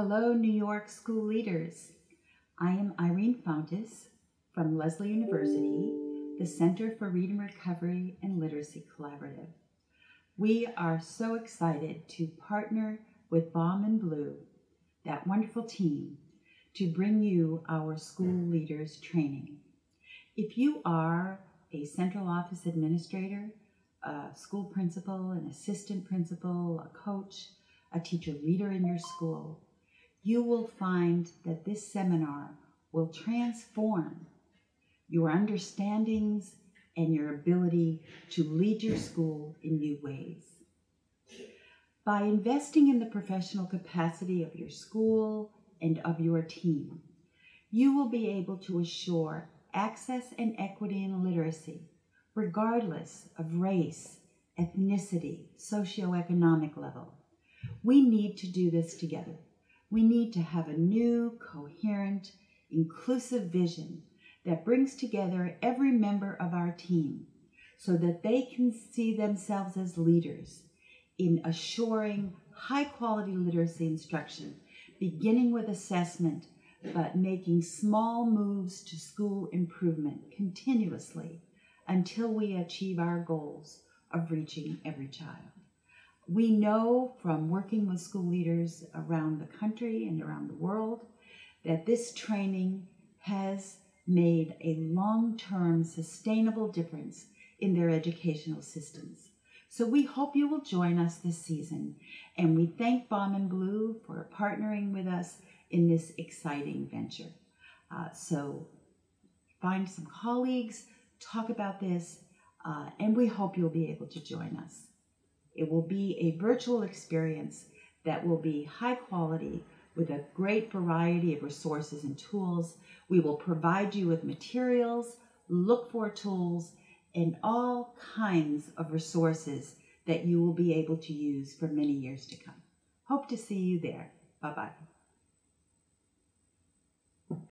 Hello, New York school leaders. I am Irene Fountas from Lesley University, the Center for Reading Recovery and Literacy Collaborative. We are so excited to partner with Baum and Beaulieu, that wonderful team, to bring you our school leaders training. If you are a central office administrator, a school principal, an assistant principal, a coach, a teacher leader in your school, you will find that this seminar will transform your understandings and your ability to lead your school in new ways. By investing in the professional capacity of your school and of your team, you will be able to assure access and equity in literacy, regardless of race, ethnicity, socioeconomic level. We need to do this together. We need to have a new, coherent, inclusive vision that brings together every member of our team so that they can see themselves as leaders in assuring high quality literacy instruction, beginning with assessment but making small moves to school improvement continuously until we achieve our goals of reaching every child. We know from working with school leaders around the country and around the world that this training has made a long-term sustainable difference in their educational systems. So we hope you will join us this season and we thank Baum and Beaulieu for partnering with us in this exciting venture. Uh, so find some colleagues, talk about this, uh, and we hope you'll be able to join us. It will be a virtual experience that will be high quality with a great variety of resources and tools. We will provide you with materials, look for tools, and all kinds of resources that you will be able to use for many years to come. Hope to see you there. Bye-bye.